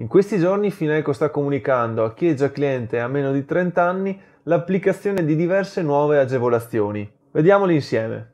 In questi giorni Fineco sta comunicando a chi è già cliente a meno di 30 anni l'applicazione di diverse nuove agevolazioni. Vediamoli insieme.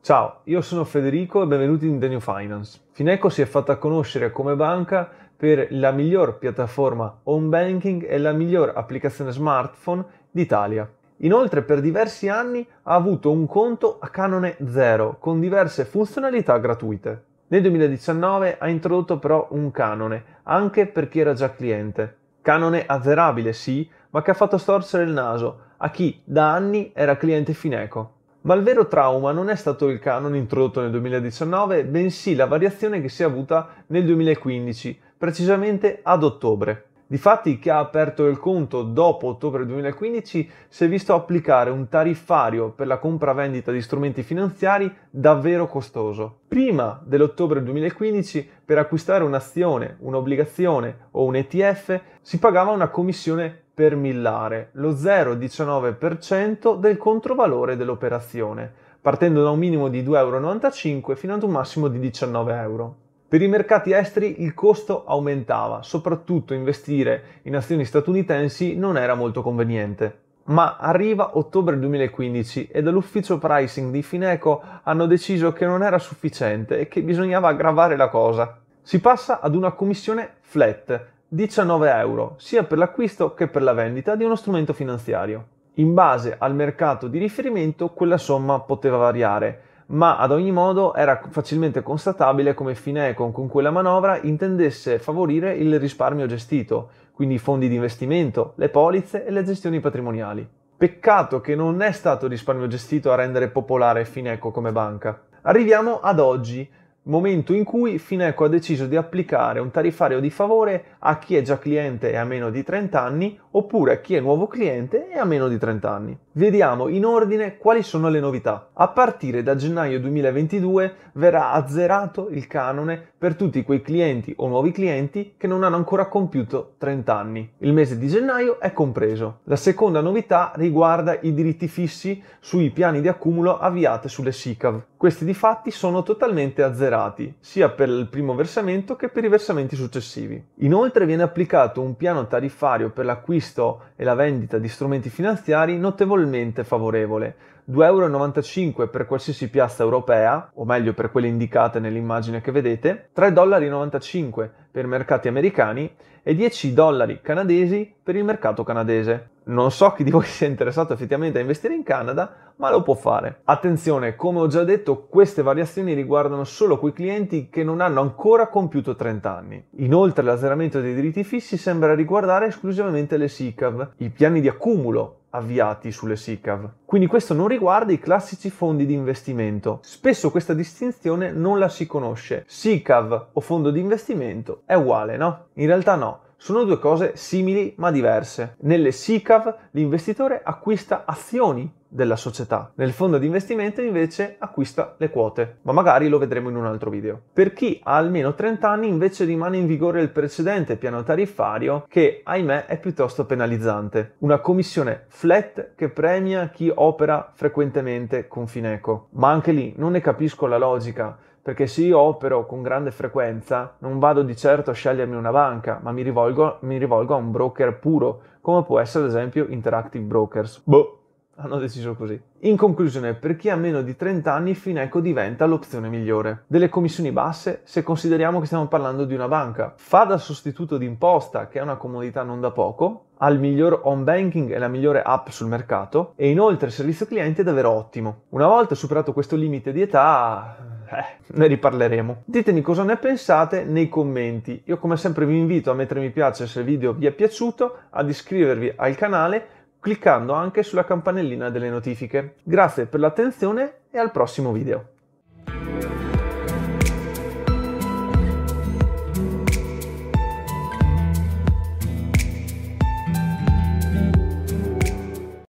Ciao, io sono Federico e benvenuti in The New Finance. Fineco si è fatta conoscere come banca per la miglior piattaforma home banking e la miglior applicazione smartphone d'Italia. Inoltre per diversi anni ha avuto un conto a canone zero con diverse funzionalità gratuite. Nel 2019 ha introdotto però un canone anche per chi era già cliente. Canone azzerabile sì, ma che ha fatto storcere il naso a chi da anni era cliente Fineco. Ma il vero trauma non è stato il canone introdotto nel 2019, bensì la variazione che si è avuta nel 2015 precisamente ad ottobre. Difatti chi ha aperto il conto dopo ottobre 2015 si è visto applicare un tariffario per la compravendita di strumenti finanziari davvero costoso. Prima dell'ottobre 2015 per acquistare un'azione, un'obbligazione o un ETF si pagava una commissione per millare, lo 0,19% del controvalore dell'operazione, partendo da un minimo di 2,95 euro fino ad un massimo di 19 euro. Per i mercati esteri il costo aumentava, soprattutto investire in azioni statunitensi non era molto conveniente. Ma arriva ottobre 2015 e dall'ufficio pricing di Fineco hanno deciso che non era sufficiente e che bisognava aggravare la cosa. Si passa ad una commissione flat, 19 euro, sia per l'acquisto che per la vendita di uno strumento finanziario. In base al mercato di riferimento quella somma poteva variare, ma ad ogni modo era facilmente constatabile come Fineco con quella manovra intendesse favorire il risparmio gestito, quindi i fondi di investimento, le polizze e le gestioni patrimoniali. Peccato che non è stato il risparmio gestito a rendere popolare Fineco come banca. Arriviamo ad oggi, momento in cui Fineco ha deciso di applicare un tariffario di favore a chi è già cliente e ha meno di 30 anni oppure chi è nuovo cliente e ha meno di 30 anni. Vediamo in ordine quali sono le novità. A partire da gennaio 2022 verrà azzerato il canone per tutti quei clienti o nuovi clienti che non hanno ancora compiuto 30 anni. Il mese di gennaio è compreso. La seconda novità riguarda i diritti fissi sui piani di accumulo avviate sulle SICAV. Questi di fatti sono totalmente azzerati, sia per il primo versamento che per i versamenti successivi. Inoltre viene applicato un piano tariffario per l'acquisto e la vendita di strumenti finanziari notevolmente favorevole, 2,95 euro per qualsiasi piazza europea, o meglio per quelle indicate nell'immagine che vedete, 3,95 dollari per mercati americani e 10 dollari canadesi per il mercato canadese. Non so chi di voi sia interessato effettivamente a investire in Canada, ma lo può fare. Attenzione, come ho già detto, queste variazioni riguardano solo quei clienti che non hanno ancora compiuto 30 anni. Inoltre l'azzeramento dei diritti fissi sembra riguardare esclusivamente le SICAV, i piani di accumulo avviati sulle SICAV. Quindi questo non riguarda i classici fondi di investimento. Spesso questa distinzione non la si conosce. SICAV o fondo di investimento è uguale, no? In realtà no. Sono due cose simili ma diverse. Nelle SICAV l'investitore acquista azioni della società. Nel fondo di investimento invece acquista le quote, ma magari lo vedremo in un altro video. Per chi ha almeno 30 anni invece rimane in vigore il precedente piano tariffario che ahimè è piuttosto penalizzante. Una commissione flat che premia chi opera frequentemente con Fineco. Ma anche lì non ne capisco la logica perché se io opero con grande frequenza non vado di certo a scegliermi una banca, ma mi rivolgo, mi rivolgo a un broker puro, come può essere ad esempio Interactive Brokers. Boh, hanno deciso così. In conclusione, per chi ha meno di 30 anni, Fineco diventa l'opzione migliore. Delle commissioni basse, se consideriamo che stiamo parlando di una banca. Fa da sostituto d'imposta, che è una comodità non da poco, ha il miglior home banking e la migliore app sul mercato, e inoltre il servizio cliente è davvero ottimo. Una volta superato questo limite di età, eh, ne riparleremo. Ditemi cosa ne pensate nei commenti. Io come sempre vi invito a mettere mi piace se il video vi è piaciuto, ad iscrivervi al canale cliccando anche sulla campanellina delle notifiche. Grazie per l'attenzione e al prossimo video.